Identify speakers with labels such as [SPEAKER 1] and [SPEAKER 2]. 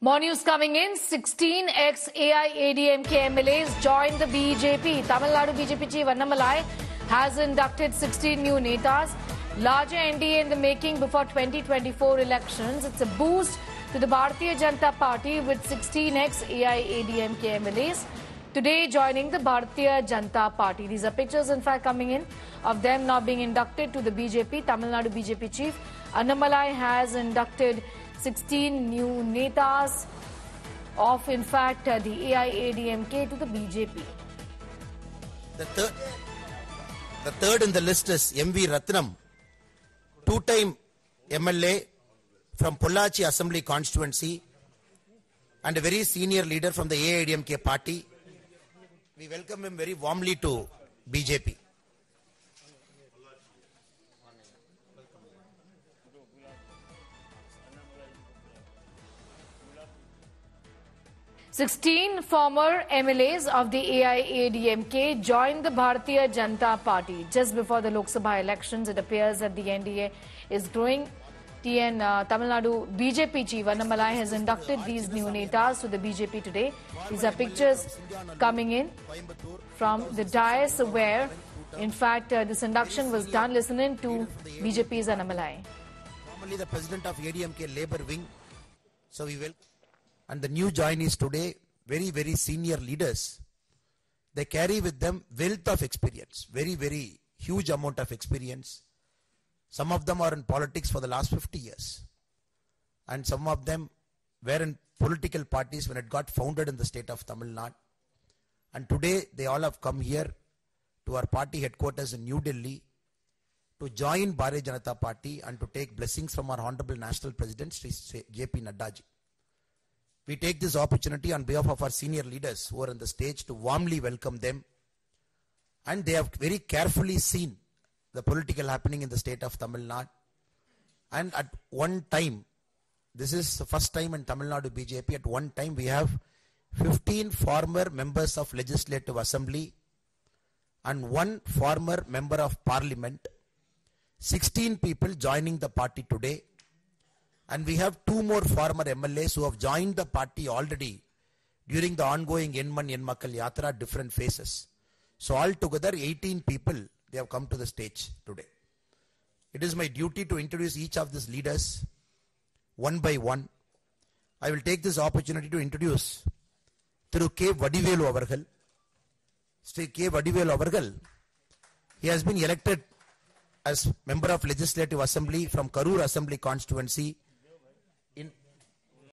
[SPEAKER 1] More news coming in. 16 ex AIADMK MLAs joined the BJP. Tamil Nadu BJP chief Annamalai has inducted 16 new netas. Larger NDA in the making before 2024 elections. It's a boost to the Bharatiya Janata Party with 16 ex AIADMK MLAs today joining the Bharatiya Janata Party. These are pictures, in fact, coming in of them now being inducted to the BJP. Tamil Nadu BJP chief Annamalai has inducted 16 new netas of, in fact, uh, the AIADMK to the BJP.
[SPEAKER 2] The third, the third in the list is M.V. Ratnam, two-time MLA from Pollachi Assembly constituency and a very senior leader from the AIDMK party. We welcome him very warmly to BJP.
[SPEAKER 1] Sixteen former MLAs of the AIADMK joined the Bharatiya Janata Party just before the Lok Sabha elections. It appears that the NDA is growing. TN uh, Tamil Nadu BJP chief Annamalai has inducted these new netas to the BJP today. These are pictures coming in from the dais where, in fact, uh, this induction was done. Listening to BJP's Annamalai.
[SPEAKER 2] Formerly the president of ADMK Labour Wing. So we will. And the new joinees today, very, very senior leaders. They carry with them wealth of experience, very, very huge amount of experience. Some of them are in politics for the last 50 years. And some of them were in political parties when it got founded in the state of Tamil Nadu. And today they all have come here to our party headquarters in New Delhi to join Bharatiya Janata Party and to take blessings from our Honorable National President Sri J.P. Naddaji. We take this opportunity on behalf of our senior leaders who are on the stage to warmly welcome them. And they have very carefully seen the political happening in the state of Tamil Nadu. And at one time, this is the first time in Tamil Nadu BJP, at one time we have 15 former members of Legislative Assembly and one former member of Parliament. 16 people joining the party today. And we have two more former MLAs who have joined the party already during the ongoing En Mann En Makkal Yatra, different phases. So altogether 18 people, they have come to the stage today. It is my duty to introduce each of these leaders one by one. I will take this opportunity to introduce Thiru K. Vadivelu Avargal. K. Vadivelu Avargal, he has been elected as member of Legislative Assembly from Karur Assembly constituency